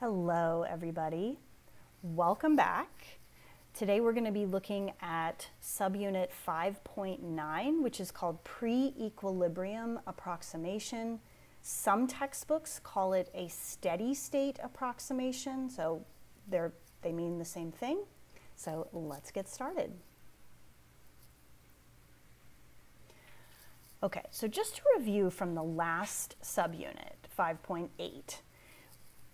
Hello, everybody. Welcome back. Today we're going to be looking at subunit 5.9, which is called pre-equilibrium approximation. Some textbooks call it a steady state approximation, so they mean the same thing. So let's get started. Okay, so just to review from the last subunit, 5.8,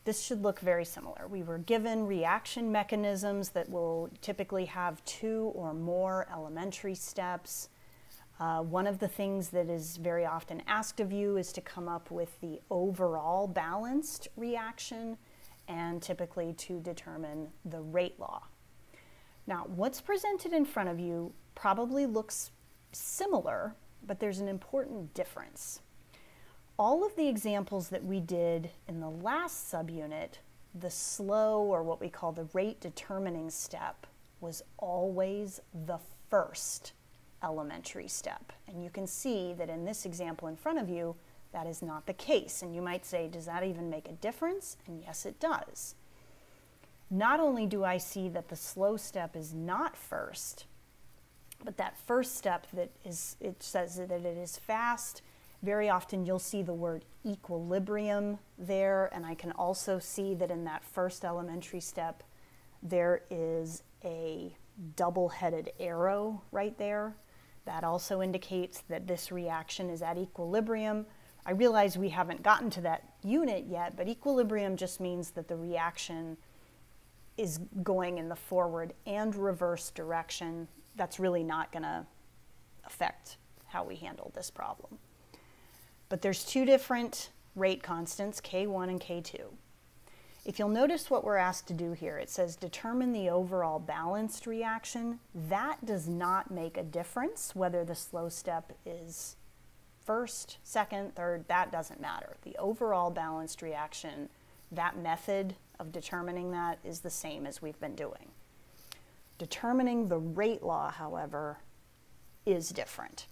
this should look very similar. We were given reaction mechanisms that will typically have two or more elementary steps. Uh, one of the things that is very often asked of you is to come up with the overall balanced reaction and typically to determine the rate law. Now, what's presented in front of you probably looks similar, but there's an important difference all of the examples that we did in the last subunit, the slow or what we call the rate determining step was always the first elementary step. And you can see that in this example in front of you, that is not the case. And you might say, does that even make a difference? And yes, it does. Not only do I see that the slow step is not first, but that first step that is, it says that it is fast, very often you'll see the word equilibrium there, and I can also see that in that first elementary step, there is a double-headed arrow right there. That also indicates that this reaction is at equilibrium. I realize we haven't gotten to that unit yet, but equilibrium just means that the reaction is going in the forward and reverse direction. That's really not going to affect how we handle this problem. But there's two different rate constants, K1 and K2. If you'll notice what we're asked to do here, it says determine the overall balanced reaction. That does not make a difference whether the slow step is first, second, third, that doesn't matter. The overall balanced reaction, that method of determining that is the same as we've been doing. Determining the rate law, however, is different.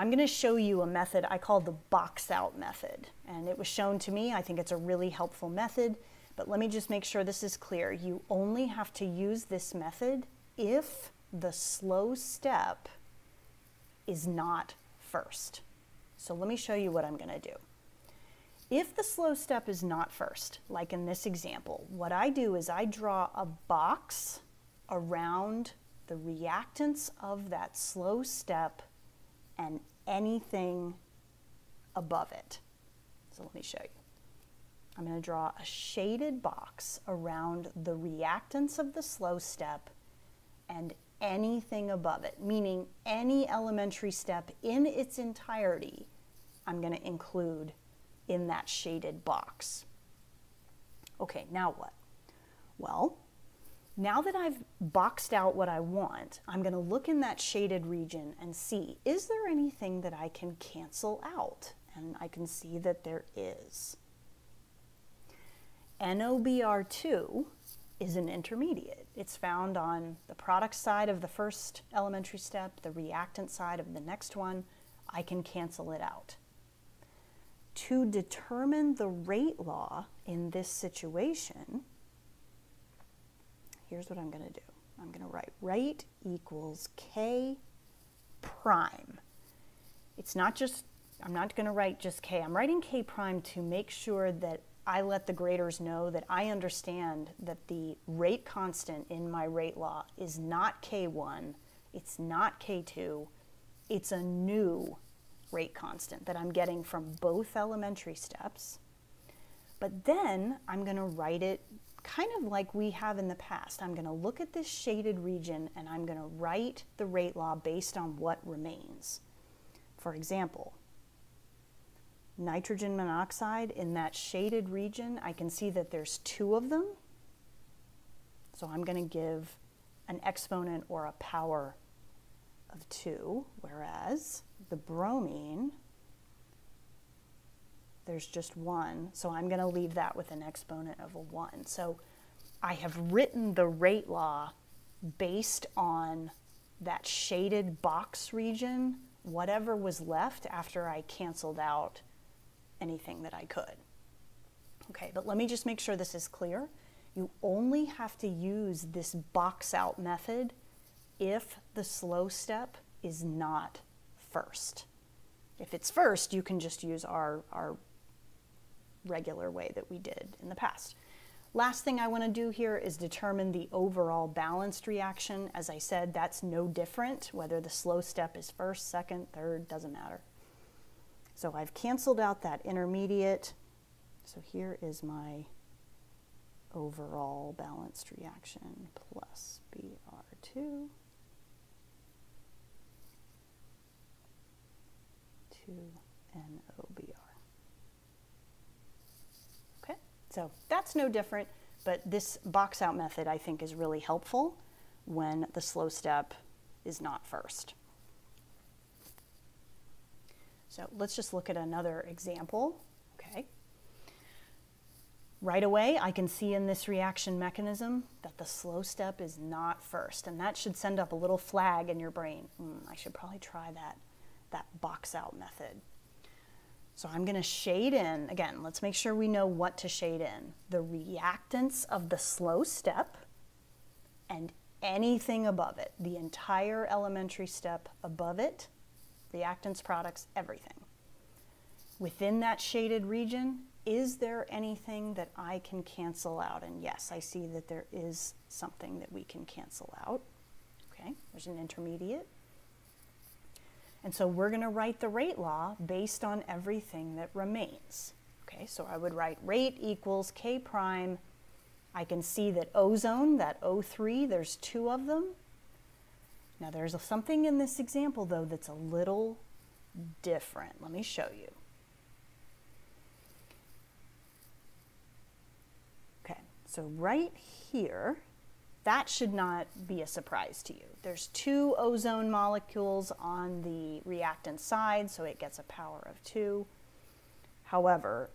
I'm going to show you a method I call the box out method. And it was shown to me. I think it's a really helpful method. But let me just make sure this is clear. You only have to use this method if the slow step is not first. So let me show you what I'm going to do. If the slow step is not first, like in this example, what I do is I draw a box around the reactants of that slow step and anything above it. So let me show you. I'm going to draw a shaded box around the reactants of the slow step and anything above it, meaning any elementary step in its entirety, I'm going to include in that shaded box. Okay, now what? Well, now that I've boxed out what I want, I'm going to look in that shaded region and see, is there anything that I can cancel out? And I can see that there is. NOBR2 is an intermediate. It's found on the product side of the first elementary step, the reactant side of the next one. I can cancel it out. To determine the rate law in this situation, here's what I'm going to do. I'm going to write rate equals K prime. It's not just, I'm not going to write just K. I'm writing K prime to make sure that I let the graders know that I understand that the rate constant in my rate law is not K1, it's not K2, it's a new rate constant that I'm getting from both elementary steps. But then I'm going to write it kind of like we have in the past. I'm going to look at this shaded region and I'm going to write the rate law based on what remains. For example, nitrogen monoxide in that shaded region, I can see that there's two of them. So I'm going to give an exponent or a power of 2, whereas the bromine there's just one, so I'm going to leave that with an exponent of a 1. So I have written the rate law based on that shaded box region, whatever was left after I canceled out anything that I could. Okay, but let me just make sure this is clear. You only have to use this box out method if the slow step is not first. If it's first, you can just use our, our regular way that we did in the past. Last thing I want to do here is determine the overall balanced reaction. As I said, that's no different, whether the slow step is first, second, third, doesn't matter. So I've canceled out that intermediate. So here is my overall balanced reaction plus BR2 to NOBR. Okay, so that's no different, but this box out method I think is really helpful when the slow step is not first. So let's just look at another example, okay? Right away, I can see in this reaction mechanism that the slow step is not first, and that should send up a little flag in your brain. Mm, I should probably try that, that box out method. So I'm going to shade in, again, let's make sure we know what to shade in. The reactants of the slow step and anything above it, the entire elementary step above it, reactants, products, everything. Within that shaded region, is there anything that I can cancel out? And yes, I see that there is something that we can cancel out. Okay, there's an intermediate. And so we're going to write the rate law based on everything that remains. Okay, so I would write rate equals K prime. I can see that ozone, that O3, there's two of them. Now there's something in this example though that's a little different. Let me show you. Okay, so right here, that should not be a surprise to you. There's two ozone molecules on the reactant side, so it gets a power of two. However,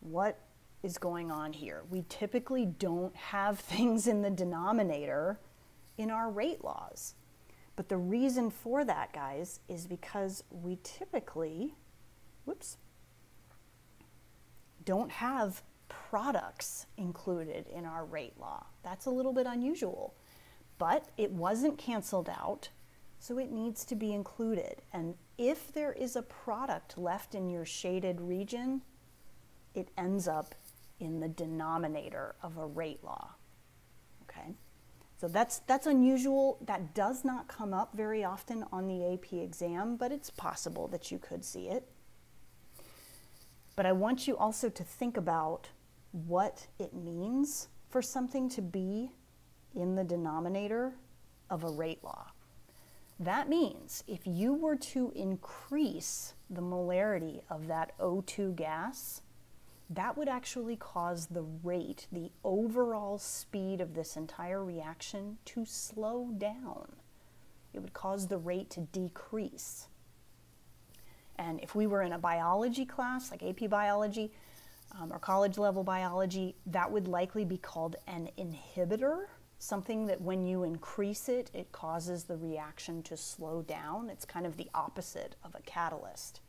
what is going on here? We typically don't have things in the denominator in our rate laws. But the reason for that, guys, is because we typically, whoops, don't have products included in our rate law. That's a little bit unusual, but it wasn't canceled out, so it needs to be included. And if there is a product left in your shaded region, it ends up in the denominator of a rate law. Okay? So that's, that's unusual. That does not come up very often on the AP exam, but it's possible that you could see it. But I want you also to think about what it means for something to be in the denominator of a rate law. That means if you were to increase the molarity of that O2 gas, that would actually cause the rate, the overall speed of this entire reaction to slow down. It would cause the rate to decrease. And if we were in a biology class, like AP biology um, or college level biology, that would likely be called an inhibitor, something that when you increase it, it causes the reaction to slow down. It's kind of the opposite of a catalyst.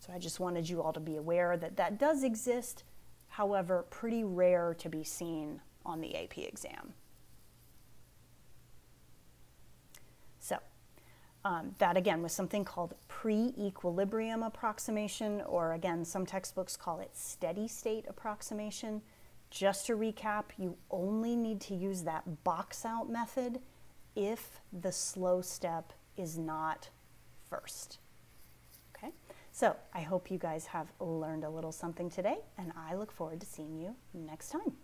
So I just wanted you all to be aware that that does exist, however, pretty rare to be seen on the AP exam. So um, that again was something called pre-equilibrium approximation, or again, some textbooks call it steady state approximation. Just to recap, you only need to use that box out method if the slow step is not first. Okay, So I hope you guys have learned a little something today, and I look forward to seeing you next time.